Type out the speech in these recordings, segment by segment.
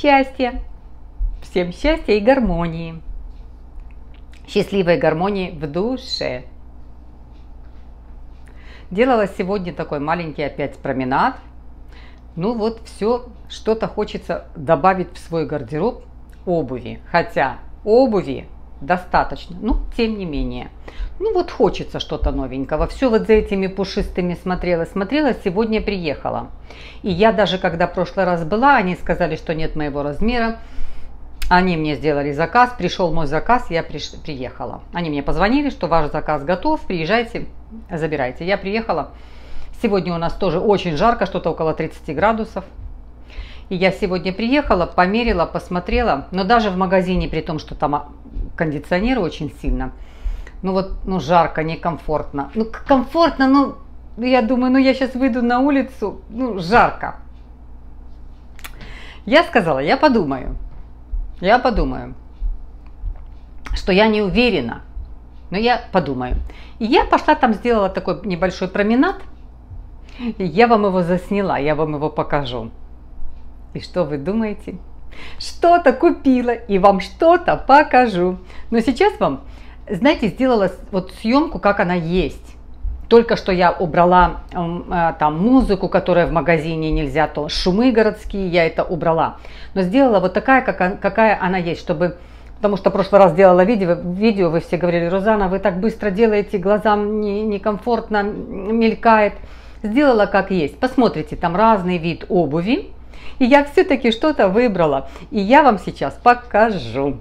счастья! Всем счастья и гармонии! Счастливой гармонии в душе! Делала сегодня такой маленький опять променад. Ну вот все, что-то хочется добавить в свой гардероб обуви. Хотя обуви достаточно, ну тем не менее. Ну вот хочется что-то новенького. Все вот за этими пушистыми смотрела, смотрела, сегодня приехала. И я даже когда в прошлый раз была, они сказали, что нет моего размера. Они мне сделали заказ, пришел мой заказ, я приш... приехала. Они мне позвонили, что ваш заказ готов, приезжайте, забирайте. Я приехала. Сегодня у нас тоже очень жарко, что-то около 30 градусов. И я сегодня приехала, померила, посмотрела, но даже в магазине, при том, что там кондиционер очень сильно, ну вот, ну жарко, некомфортно. Ну комфортно, ну я думаю, ну я сейчас выйду на улицу, ну жарко. Я сказала, я подумаю я подумаю, что я не уверена, но я подумаю. И я пошла там, сделала такой небольшой променад, я вам его засняла, я вам его покажу. И что вы думаете? Что-то купила и вам что-то покажу. Но сейчас вам, знаете, сделала вот съемку, как она есть. Только что я убрала э, там музыку, которая в магазине нельзя, то шумы городские, я это убрала. Но сделала вот такая, как, какая она есть, чтобы Потому что в прошлый раз делала видео, видео, вы все говорили, Розана, вы так быстро делаете, глазам некомфортно, не мелькает. Сделала как есть. Посмотрите, там разный вид обуви. И я все-таки что-то выбрала. И я вам сейчас покажу.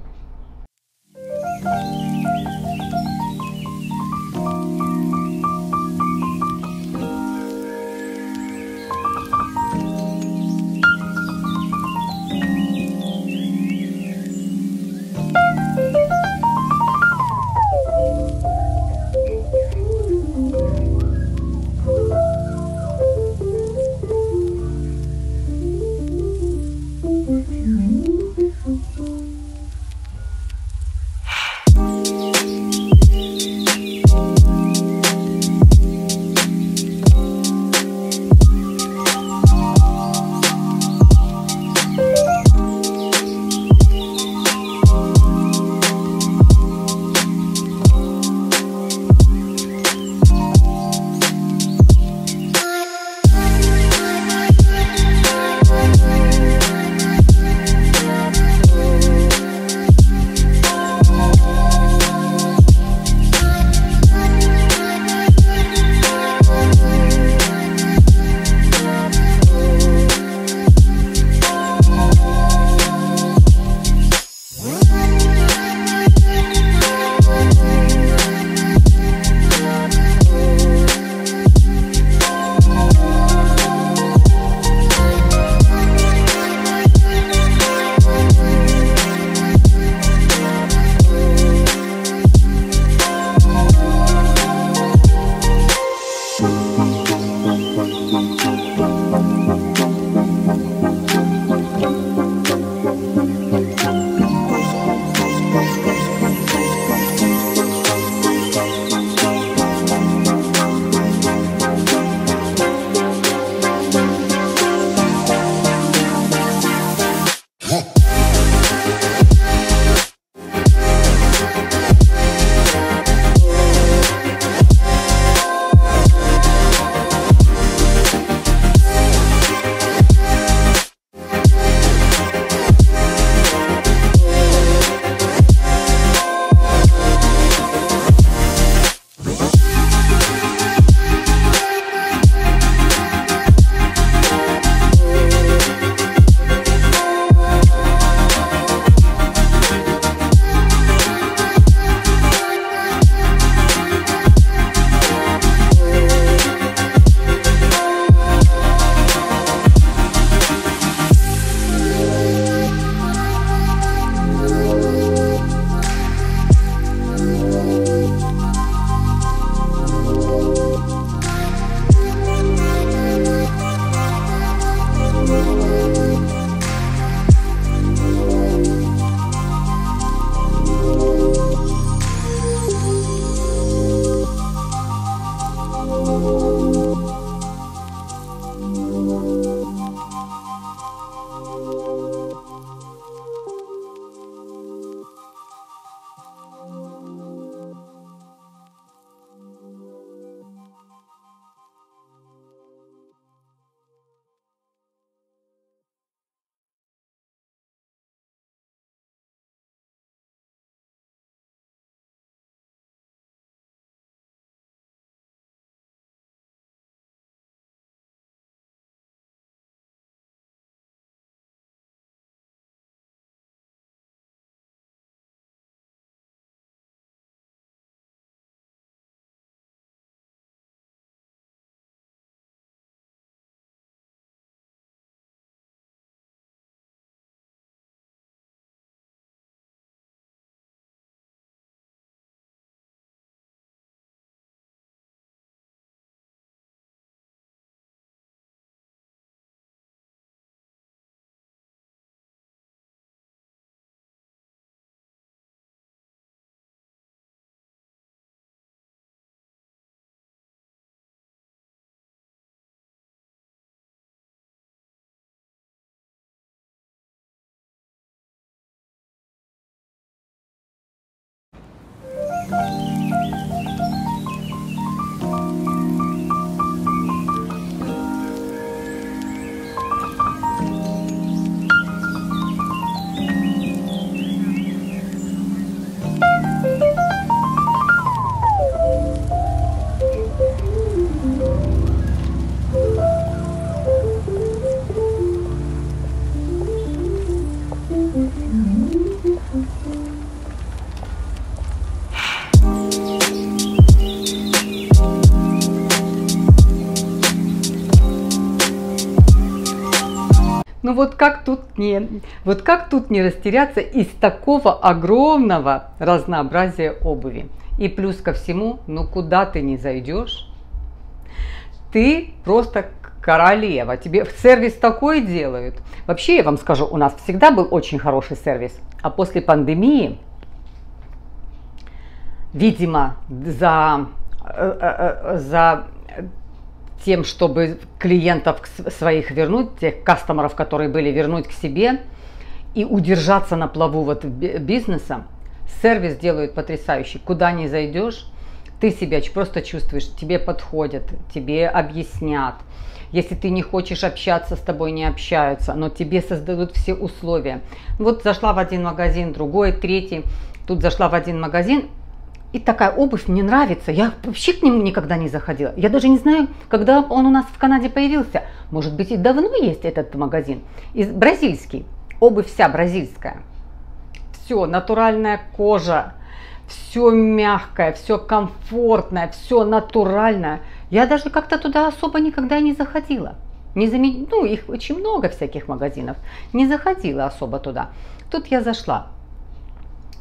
Ну вот как тут не, вот как тут не растеряться из такого огромного разнообразия обуви? И плюс ко всему, ну куда ты не зайдешь, ты просто королева. Тебе сервис такой делают. Вообще, я вам скажу, у нас всегда был очень хороший сервис. А после пандемии, видимо, за, э, э, э, за тем, чтобы клиентов своих вернуть, тех кастомеров, которые были, вернуть к себе и удержаться на плаву вот бизнеса, сервис делают потрясающий. Куда не зайдешь, ты себя просто чувствуешь, тебе подходят, тебе объяснят. Если ты не хочешь общаться, с тобой не общаются, но тебе создадут все условия. Вот зашла в один магазин, другой, третий. Тут зашла в один магазин, и такая обувь мне нравится. Я вообще к нему никогда не заходила. Я даже не знаю, когда он у нас в Канаде появился. Может быть и давно есть этот магазин. Из, бразильский. Обувь вся бразильская. Все, натуральная кожа. Все мягкое, все комфортное, все натуральное. Я даже как-то туда особо никогда не заходила. Не зам... Ну, их очень много всяких магазинов. Не заходила особо туда. Тут я зашла.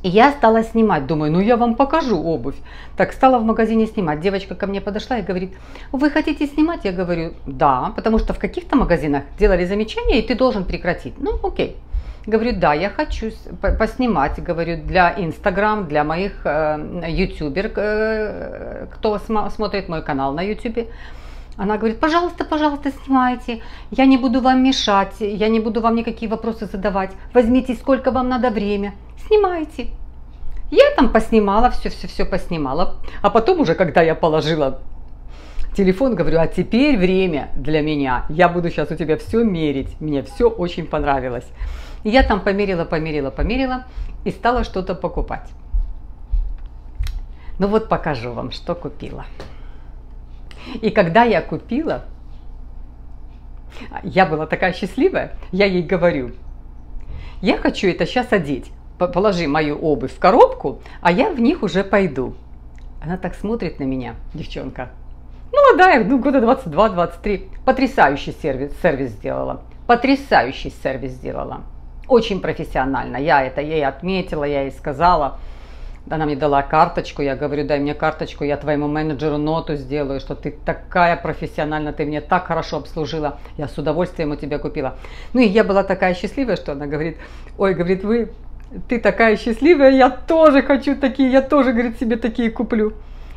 И я стала снимать, думаю, ну я вам покажу обувь. Так стала в магазине снимать. Девочка ко мне подошла и говорит, вы хотите снимать? Я говорю, да, потому что в каких-то магазинах делали замечания, и ты должен прекратить. Ну, окей. Говорю, да, я хочу поснимать, говорю, для Инстаграм, для моих э, ютубер, э, кто см- смотрит мой канал на ютубе. Она говорит, пожалуйста, пожалуйста, снимайте, я не буду вам мешать, я не буду вам никакие вопросы задавать, возьмите, сколько вам надо время снимайте. Я там поснимала, все-все-все поснимала. А потом уже, когда я положила телефон, говорю, а теперь время для меня. Я буду сейчас у тебя все мерить. Мне все очень понравилось. Я там померила, померила, померила и стала что-то покупать. Ну вот покажу вам, что купила. И когда я купила, я была такая счастливая, я ей говорю, я хочу это сейчас одеть положи мою обувь в коробку, а я в них уже пойду. Она так смотрит на меня, девчонка. Молодая, ну года 22-23. Потрясающий сервис, сервис сделала. Потрясающий сервис сделала. Очень профессионально. Я это ей отметила, я ей сказала. Она мне дала карточку, я говорю, дай мне карточку, я твоему менеджеру ноту сделаю, что ты такая профессиональная, ты мне так хорошо обслужила, я с удовольствием у тебя купила. Ну и я была такая счастливая, что она говорит, ой, говорит, вы ты такая счастливая, я тоже хочу такие, я тоже, говорит, себе такие куплю.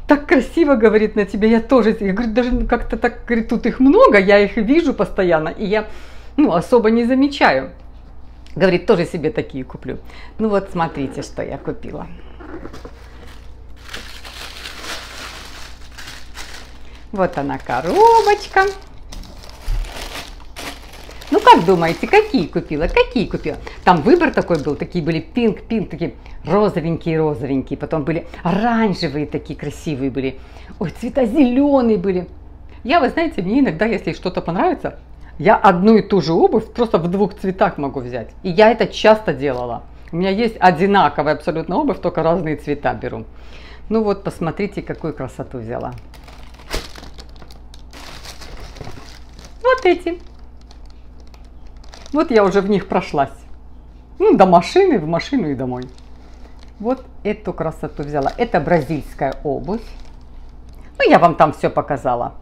Так красиво, говорит, на тебя, я тоже. Я говорю, даже как-то так, говорит, тут их много, я их вижу постоянно, и я, ну, особо не замечаю. Говорит, тоже себе такие куплю. Ну вот, смотрите, что я купила. Вот она коробочка. Ну как думаете, какие купила? Какие купила? Там выбор такой был, такие были пинк-пинк, такие розовенькие-розовенькие, потом были оранжевые такие красивые были. Ой, цвета зеленые были. Я, вы знаете, мне иногда, если что-то понравится, я одну и ту же обувь просто в двух цветах могу взять. И я это часто делала. У меня есть одинаковая абсолютно обувь, только разные цвета беру. Ну вот, посмотрите, какую красоту взяла. Вот эти. Вот я уже в них прошлась. Ну, до машины, в машину и домой. Вот эту красоту взяла. Это бразильская обувь. Ну, я вам там все показала.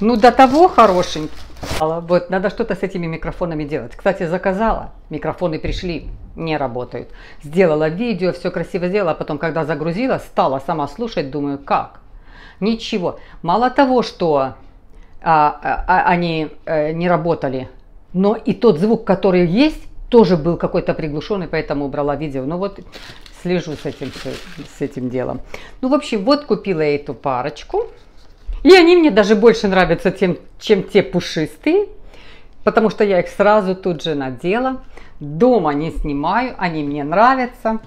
Ну, до того хорошенький. Вот, надо что-то с этими микрофонами делать. Кстати, заказала, микрофоны пришли, не работают. Сделала видео, все красиво сделала, а потом, когда загрузила, стала сама слушать, думаю, как? Ничего. Мало того, что а, а, а они э, не работали, но и тот звук, который есть, тоже был какой-то приглушенный, поэтому убрала видео. Ну вот слежу с этим, с этим делом. Ну, в общем, вот купила я эту парочку. И они мне даже больше нравятся, тем, чем те пушистые, потому что я их сразу тут же надела. Дома не снимаю, они мне нравятся.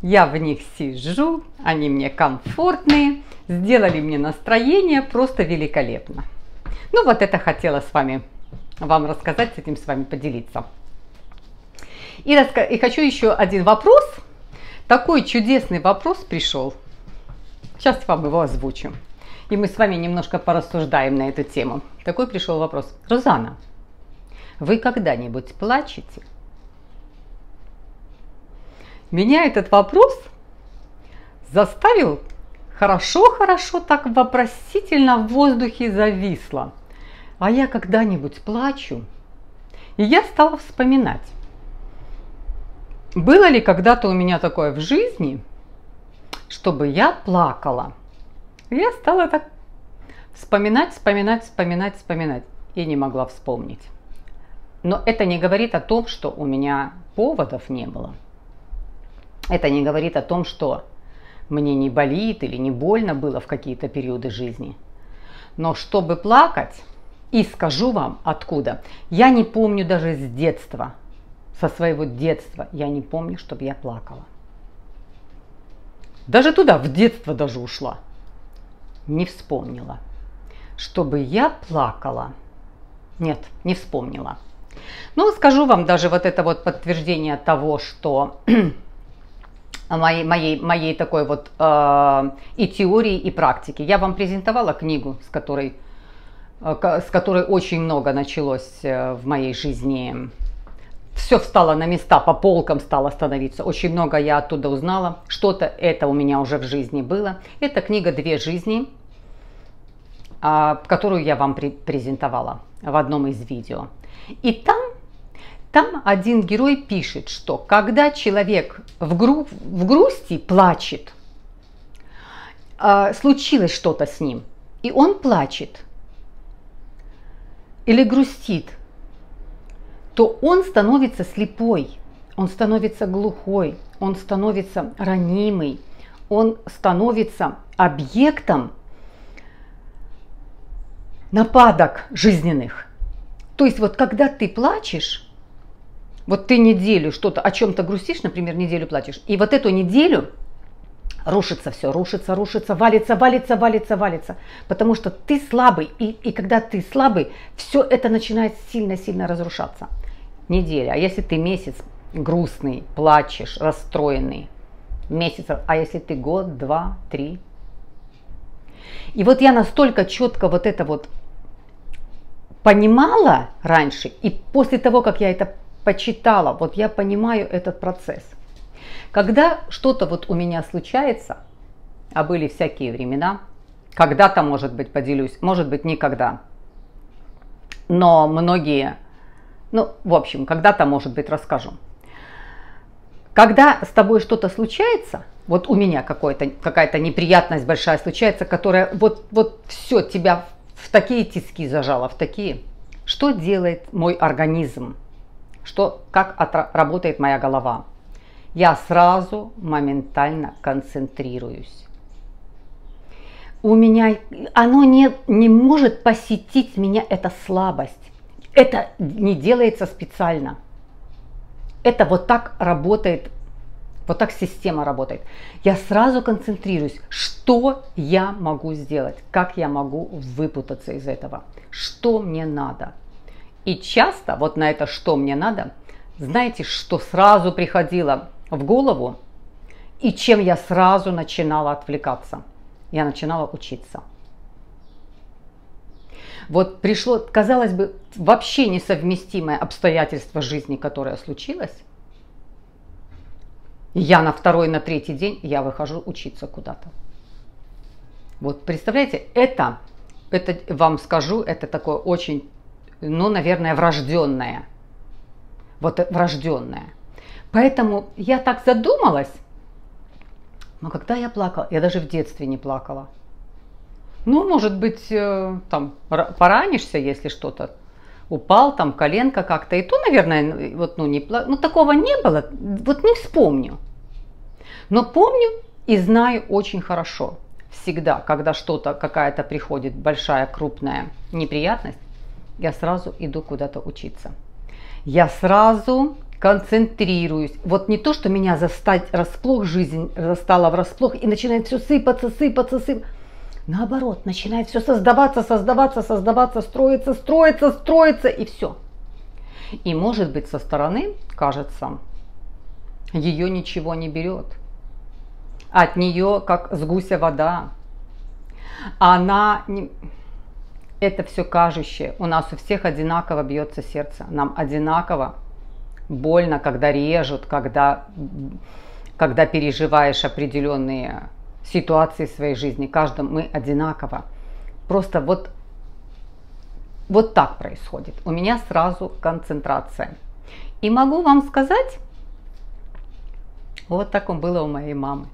Я в них сижу, они мне комфортные, сделали мне настроение просто великолепно. Ну вот это хотела с вами вам рассказать, с этим с вами поделиться. И, раска... и хочу еще один вопрос. Такой чудесный вопрос пришел. Сейчас вам его озвучу. И мы с вами немножко порассуждаем на эту тему. Такой пришел вопрос. Розана, Вы когда-нибудь плачете? Меня этот вопрос заставил хорошо-хорошо так вопросительно в воздухе зависло. А я когда-нибудь плачу? И я стала вспоминать, было ли когда-то у меня такое в жизни, чтобы я плакала. Я стала так вспоминать, вспоминать, вспоминать, вспоминать и не могла вспомнить. Но это не говорит о том, что у меня поводов не было. Это не говорит о том, что мне не болит или не больно было в какие-то периоды жизни. Но чтобы плакать, и скажу вам откуда, я не помню даже с детства, со своего детства, я не помню, чтобы я плакала. Даже туда, в детство даже ушла. Не вспомнила. Чтобы я плакала. Нет, не вспомнила. Ну, скажу вам даже вот это вот подтверждение того, что моей, моей, моей такой вот э, и теории, и практики. Я вам презентовала книгу, с которой, с которой очень много началось э, в моей жизни. Все встало на места, по полкам стало становиться. Очень много я оттуда узнала. Что-то это у меня уже в жизни было. Это книга «Две жизни», э, которую я вам презентовала в одном из видео. И там там один герой пишет, что когда человек в, гру в грусти плачет, э, случилось что-то с ним, и он плачет или грустит, то он становится слепой, он становится глухой, он становится ранимый, он становится объектом нападок жизненных. То есть вот когда ты плачешь, вот ты неделю что-то о чем-то грустишь, например, неделю плачешь, и вот эту неделю рушится все, рушится, рушится, валится, валится, валится, валится. Потому что ты слабый, и, и когда ты слабый, все это начинает сильно-сильно разрушаться. Неделя. А если ты месяц грустный, плачешь, расстроенный, месяц, а если ты год, два, три. И вот я настолько четко вот это вот понимала раньше, и после того, как я это почитала, вот я понимаю этот процесс. Когда что-то вот у меня случается, а были всякие времена, когда-то, может быть, поделюсь, может быть, никогда. Но многие, ну, в общем, когда-то, может быть, расскажу. Когда с тобой что-то случается, вот у меня какая-то неприятность большая случается, которая вот, вот все тебя в такие тиски зажала, в такие. Что делает мой организм? что, как от, работает моя голова. Я сразу моментально концентрируюсь. У меня, оно не, не может посетить меня эта слабость. Это не делается специально. Это вот так работает, вот так система работает. Я сразу концентрируюсь, что я могу сделать, как я могу выпутаться из этого, что мне надо – и часто вот на это, что мне надо, знаете, что сразу приходило в голову и чем я сразу начинала отвлекаться? Я начинала учиться. Вот пришло, казалось бы, вообще несовместимое обстоятельство жизни, которое случилось. Я на второй, на третий день, я выхожу учиться куда-то. Вот представляете, это, это вам скажу, это такое очень ну, наверное, врожденное. Вот врожденное. Поэтому я так задумалась, но когда я плакала, я даже в детстве не плакала. Ну, может быть, э, там поранишься, если что-то упал, там коленка как-то. И то, наверное, вот, ну, не, ну, такого не было, вот не вспомню. Но помню и знаю очень хорошо. Всегда, когда что-то, какая-то приходит большая, крупная неприятность, я сразу иду куда-то учиться. Я сразу концентрируюсь. Вот не то, что меня застать расплох, жизнь застала врасплох и начинает все сыпаться, сыпаться, сыпаться. Наоборот, начинает все создаваться, создаваться, создаваться, строиться, строиться, строиться и все. И может быть со стороны кажется, ее ничего не берет. От нее как с гуся вода. Она не это все кажущее. У нас у всех одинаково бьется сердце. Нам одинаково больно, когда режут, когда, когда переживаешь определенные ситуации в своей жизни. Каждым мы одинаково. Просто вот, вот так происходит. У меня сразу концентрация. И могу вам сказать, вот так он было у моей мамы.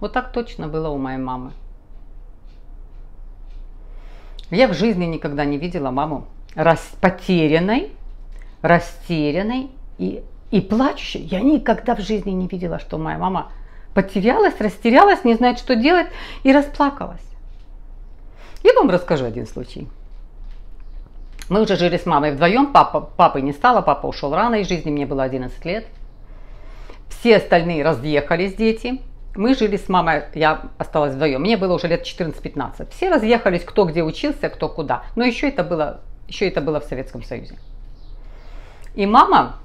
Вот так точно было у моей мамы. Я в жизни никогда не видела маму потерянной, растерянной и, и плачущей. Я никогда в жизни не видела, что моя мама потерялась, растерялась, не знает, что делать и расплакалась. Я вам расскажу один случай. Мы уже жили с мамой вдвоем, папа, папы не стало, папа ушел рано из жизни, мне было 11 лет. Все остальные разъехались, дети. Мы жили с мамой, я осталась вдвоем, мне было уже лет 14-15. Все разъехались, кто где учился, кто куда. Но еще это было, еще это было в Советском Союзе. И мама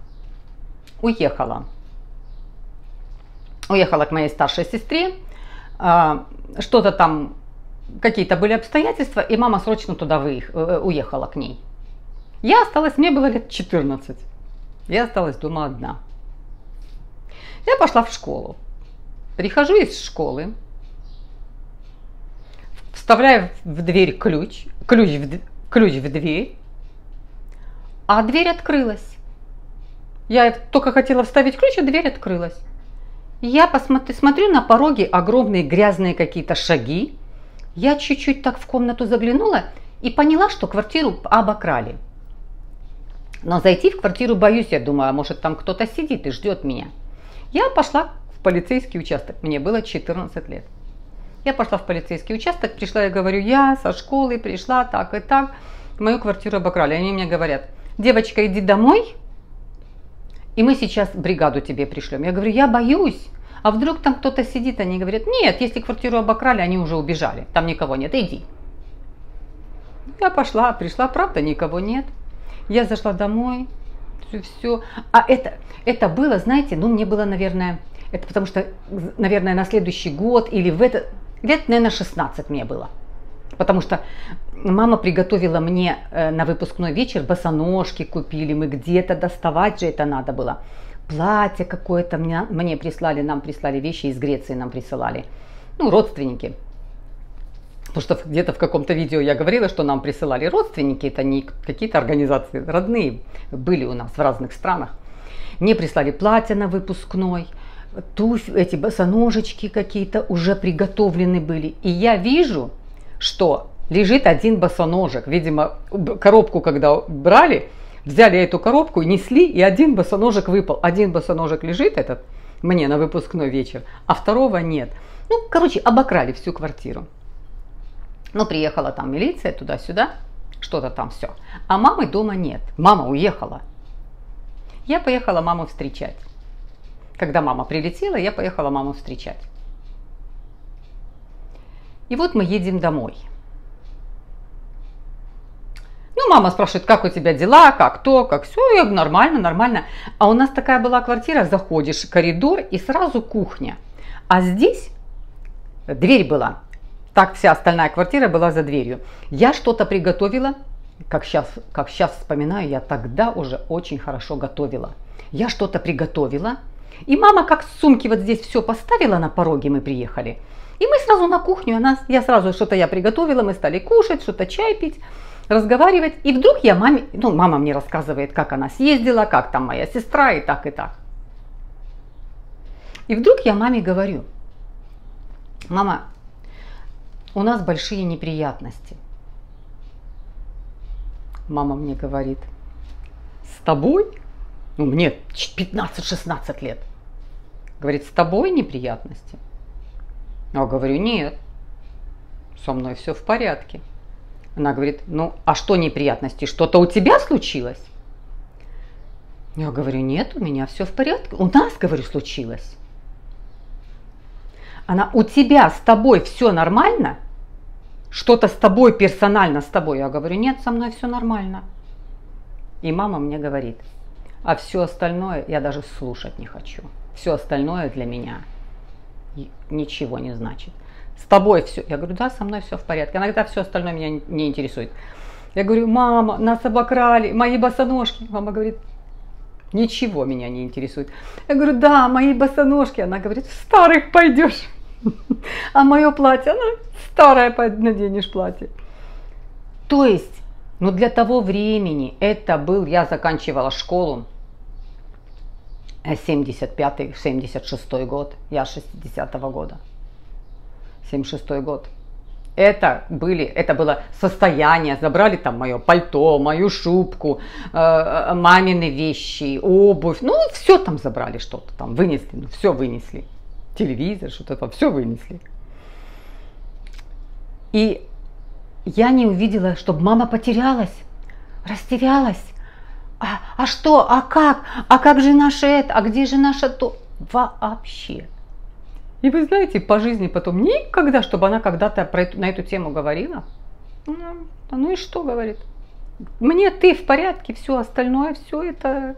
уехала. Уехала к моей старшей сестре. А, что-то там, какие-то были обстоятельства, и мама срочно туда выех, э, уехала к ней. Я осталась, мне было лет 14. Я осталась дома одна. Я пошла в школу. Прихожу из школы, вставляю в дверь ключ, ключ в, ключ в дверь, а дверь открылась. Я только хотела вставить ключ, а дверь открылась. Я посмотрю, смотрю на пороге огромные грязные какие-то шаги. Я чуть-чуть так в комнату заглянула и поняла, что квартиру обокрали. Но зайти в квартиру боюсь, я думаю, а может там кто-то сидит и ждет меня. Я пошла в полицейский участок, мне было 14 лет. Я пошла в полицейский участок, пришла и говорю, я со школы пришла так и так, мою квартиру обокрали. Они мне говорят, девочка, иди домой, и мы сейчас бригаду тебе пришлем. Я говорю, я боюсь. А вдруг там кто-то сидит, они говорят, нет, если квартиру обокрали, они уже убежали, там никого нет, иди. Я пошла, пришла, правда, никого нет. Я зашла домой, все. А это, это было, знаете, ну мне было, наверное, это потому что, наверное, на следующий год или в это, лет, наверное, 16 мне было. Потому что мама приготовила мне э, на выпускной вечер босоножки купили, мы где-то доставать же это надо было. Платье какое-то мне, мне прислали, нам прислали вещи из Греции, нам присылали. Ну, родственники. Потому что где-то в каком-то видео я говорила, что нам присылали родственники, это не какие-то организации, родные были у нас в разных странах. Мне прислали платье на выпускной, туф, эти босоножечки какие-то уже приготовлены были. И я вижу, что лежит один босоножек. Видимо, коробку, когда брали, взяли эту коробку, несли, и один босоножек выпал. Один босоножек лежит этот мне на выпускной вечер, а второго нет. Ну, короче, обокрали всю квартиру. Ну, приехала там милиция туда-сюда, что-то там все. А мамы дома нет. Мама уехала. Я поехала маму встречать. Когда мама прилетела, я поехала маму встречать. И вот мы едем домой. Ну, мама спрашивает, как у тебя дела, как то, как все. Я говорю, нормально, нормально. А у нас такая была квартира, заходишь, коридор и сразу кухня. А здесь дверь была так вся остальная квартира была за дверью. Я что-то приготовила, как сейчас, как сейчас вспоминаю, я тогда уже очень хорошо готовила. Я что-то приготовила, и мама как сумки вот здесь все поставила на пороге, мы приехали. И мы сразу на кухню, она, я сразу что-то я приготовила, мы стали кушать, что-то чай пить, разговаривать. И вдруг я маме, ну мама мне рассказывает, как она съездила, как там моя сестра и так, и так. И вдруг я маме говорю, мама, у нас большие неприятности. Мама мне говорит, с тобой? Ну, мне 15-16 лет. Говорит, с тобой неприятности? Я говорю, нет, со мной все в порядке. Она говорит, ну, а что неприятности? Что-то у тебя случилось? Я говорю, нет, у меня все в порядке. У нас, говорю, случилось. Она, у тебя с тобой все нормально? Что-то с тобой персонально с тобой? Я говорю, нет, со мной все нормально. И мама мне говорит, а все остальное я даже слушать не хочу. Все остальное для меня ничего не значит. с тобой все. Я говорю, да, со мной все в порядке. Иногда все остальное меня не интересует. Я говорю, мама, нас обокрали, мои босоножки. Мама говорит, ничего меня не интересует. Я говорю, да, мои босоножки. Она говорит, в старых пойдешь. А мое платье, она старое наденешь платье. То есть, ну для того времени, это был, я заканчивала школу, 75-76 год, я 60-го года, 76 год. Это были, это было состояние, забрали там мое пальто, мою шубку, э, мамины вещи, обувь, ну все там забрали что-то там, вынесли, ну все вынесли, телевизор, что-то там, все вынесли. И я не увидела, чтобы мама потерялась, растерялась. А, а что, а как, а как же наше это, а где же наше то? Вообще. И вы знаете, по жизни потом никогда, чтобы она когда-то про эту, на эту тему говорила. Ну, ну и что говорит? Мне ты в порядке, все остальное, все это,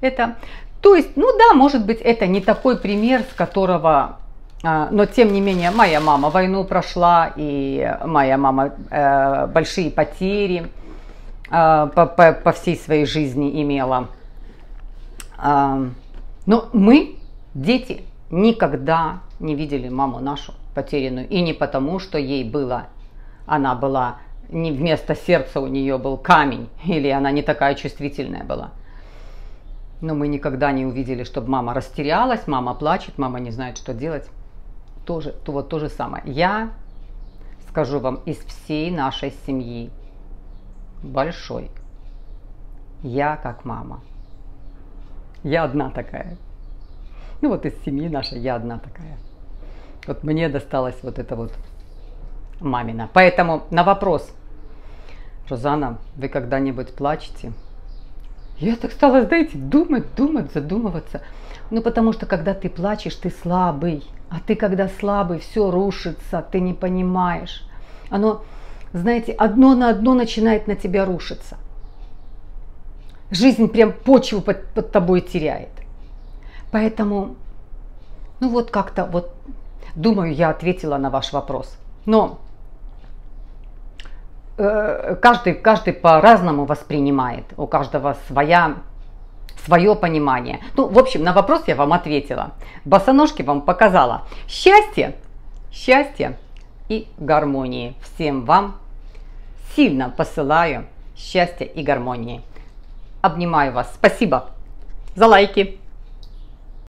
это. То есть, ну да, может быть, это не такой пример, с которого а, но тем не менее, моя мама войну прошла, и моя мама э, большие потери по, по, по всей своей жизни имела. Э, но мы, дети, никогда не видели маму нашу потерянную. И не потому, что ей было, она была, не вместо сердца у нее был камень, или она не такая чувствительная была. Но мы никогда не увидели, чтобы мама растерялась, мама плачет, мама не знает, что делать тоже, то вот то же самое. Я скажу вам, из всей нашей семьи, большой, я как мама. Я одна такая. Ну вот из семьи нашей я одна такая. Вот мне досталось вот это вот мамина. Поэтому на вопрос, Розана, вы когда-нибудь плачете? Я так стала, знаете, думать, думать, задумываться. Ну потому что когда ты плачешь, ты слабый. А ты, когда слабый, все рушится, ты не понимаешь. Оно, знаете, одно на одно начинает на тебя рушиться. Жизнь прям почву под, под тобой теряет. Поэтому, ну вот как-то вот, думаю, я ответила на ваш вопрос. Но э, каждый, каждый по-разному воспринимает, у каждого своя свое понимание. Ну, в общем, на вопрос я вам ответила. Босоножки вам показала. Счастье, счастье и гармонии. Всем вам сильно посылаю счастья и гармонии. Обнимаю вас. Спасибо за лайки.